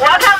我要看